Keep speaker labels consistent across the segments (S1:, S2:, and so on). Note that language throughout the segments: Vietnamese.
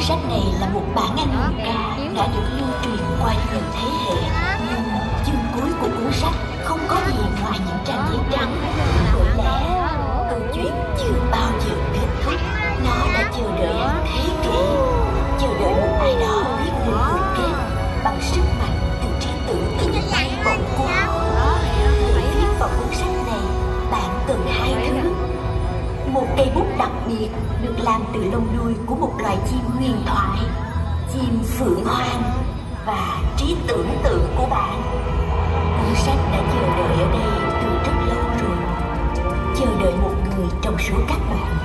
S1: Cuốn sách này là một bản anh hùng ca đã được lưu truyền qua nhiều thế hệ. Nhưng chương cuối của cuốn sách không có gì ngoài những trang giấy trắng. Bởi lẽ, câu chuyện chưa bao giờ kết thúc. Nó đã chờ đợi biệt được làm từ lông đuôi của một loài chim huyền thoại, chim phượng hoàng và trí tưởng tượng của bạn. Cuốn sách đã chờ đợi ở đây từ rất lâu rồi, chờ đợi một người trong số các bạn.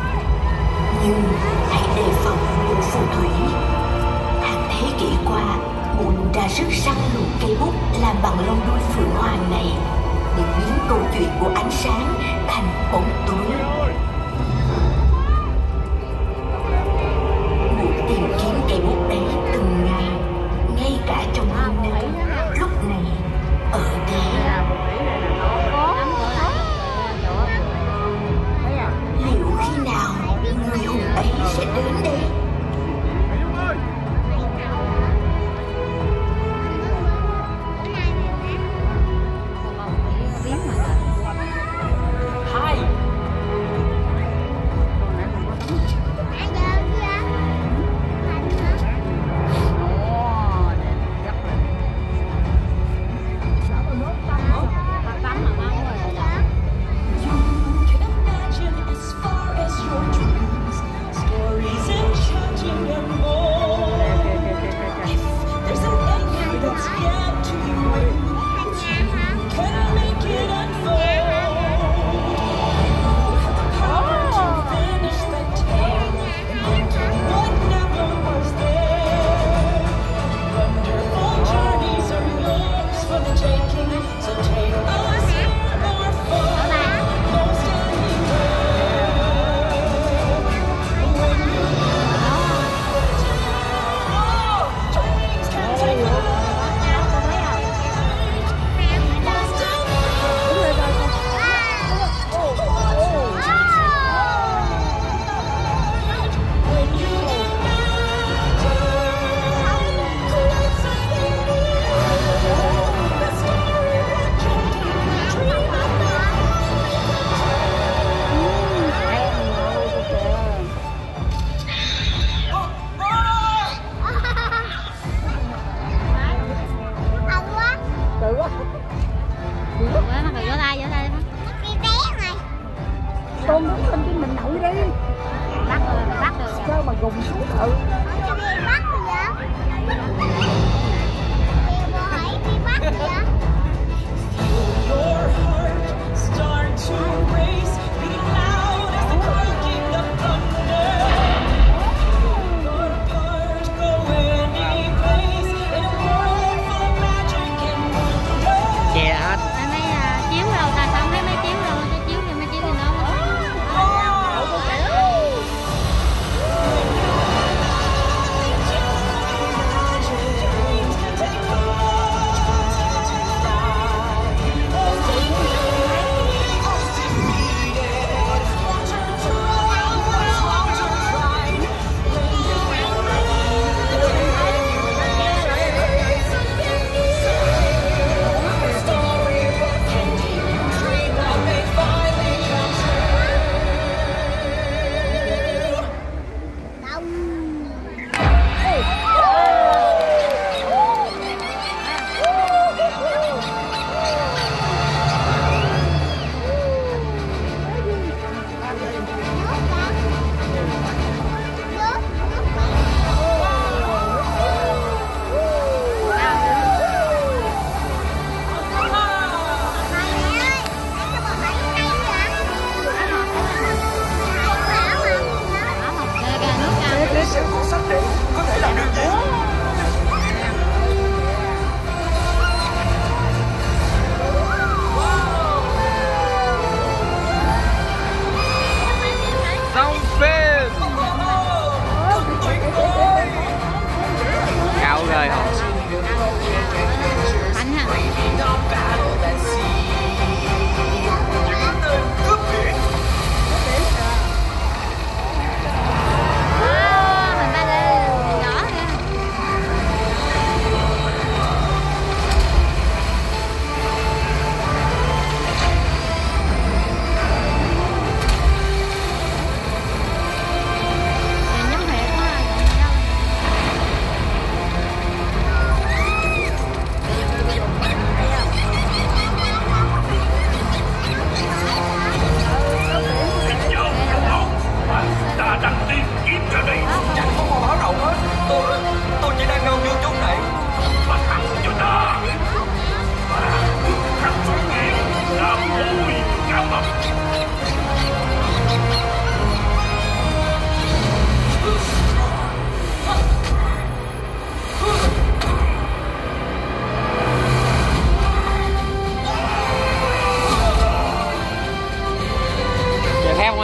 S1: Nhưng hãy đề phòng một phù thủy. Hàng thế kỷ qua, mụn ra sức săn lùng cây bút làm bằng lông đuôi phượng hoàng này để biến câu chuyện của ánh sáng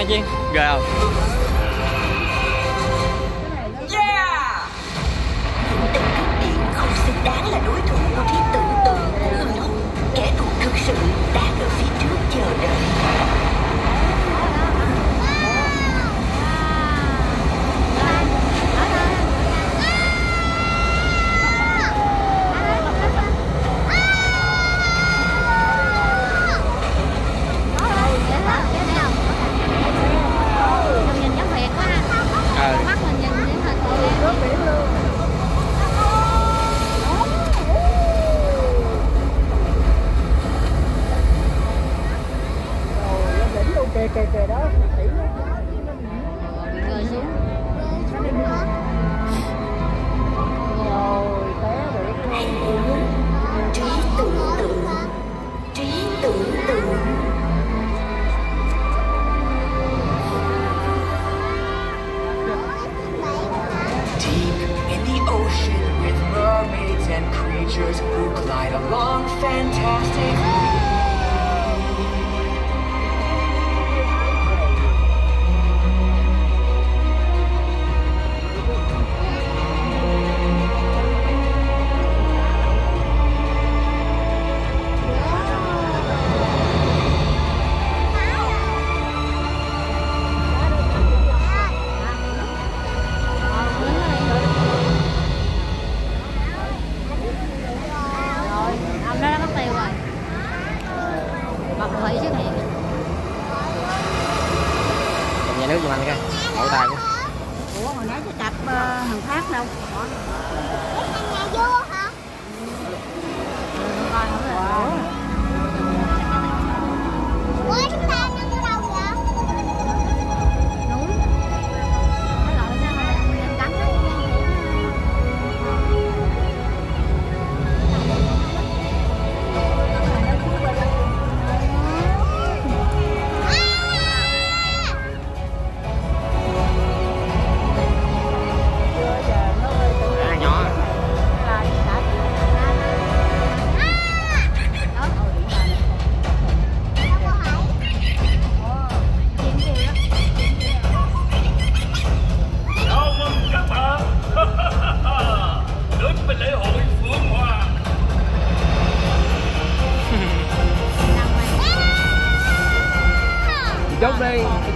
S2: Mai Chiên ghê không?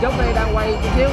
S2: chốt đây đang quay chút xíu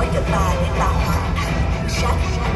S3: nói cho ta để ta hoàn thành cuốn sách.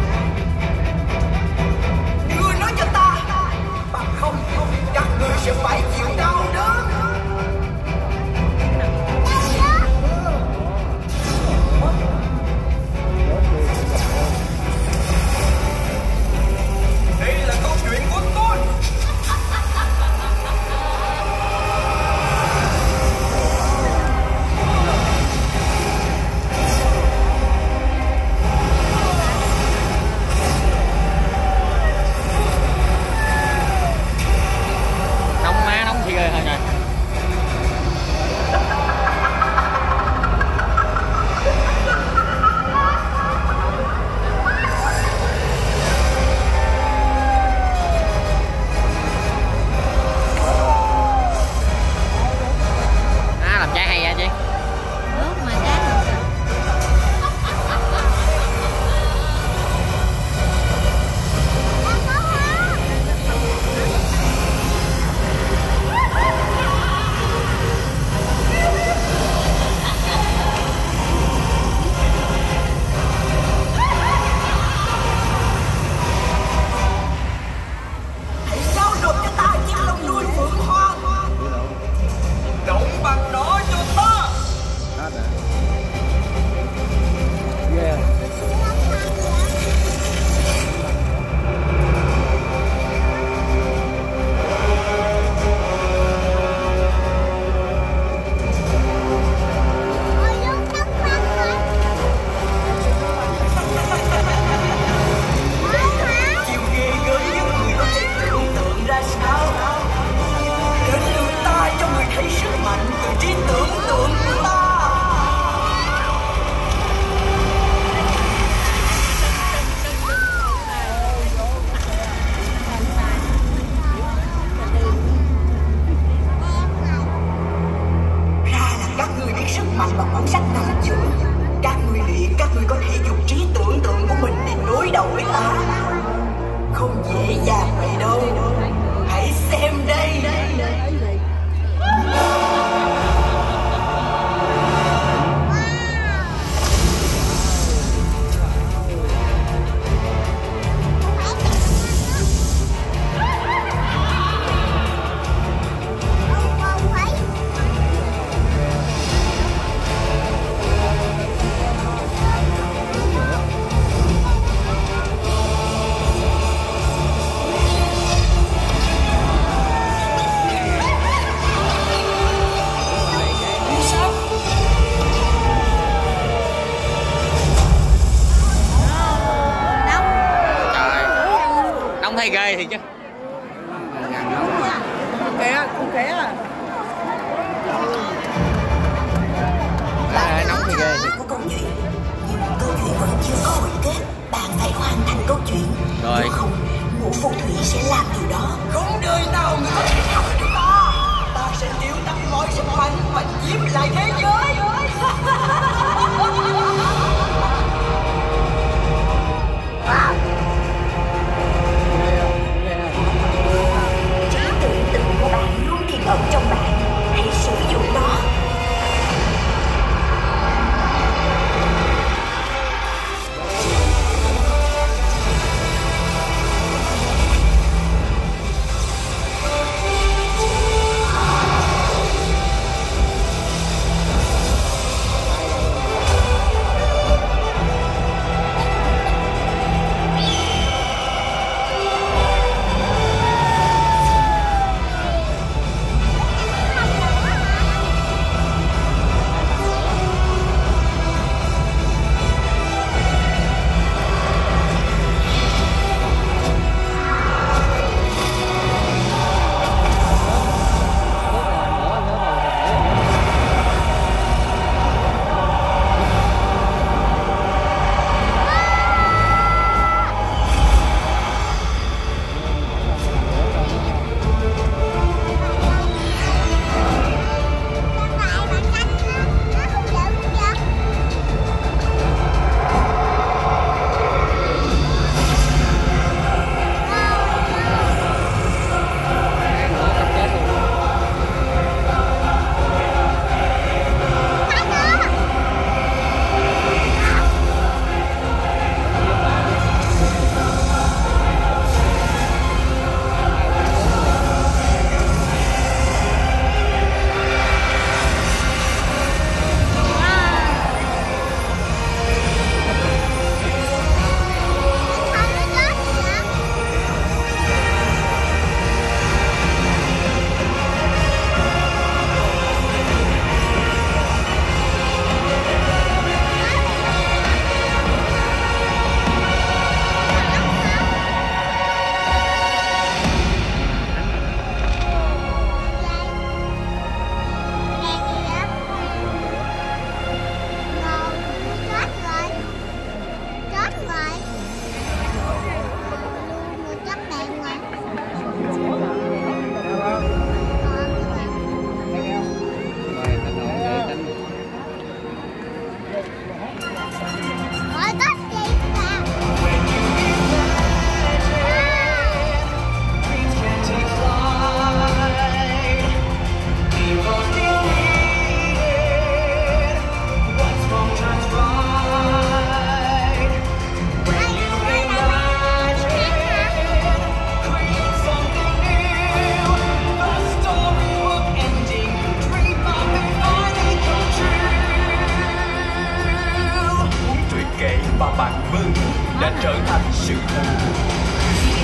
S1: Feel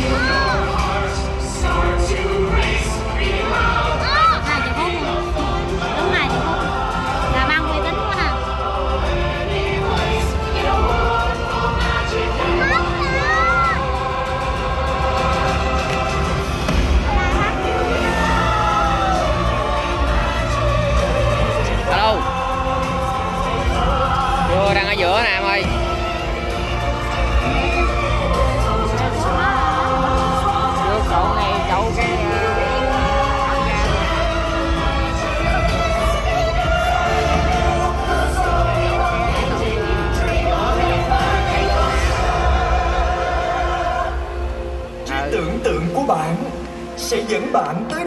S1: your heart thành to break. Bạn
S4: tới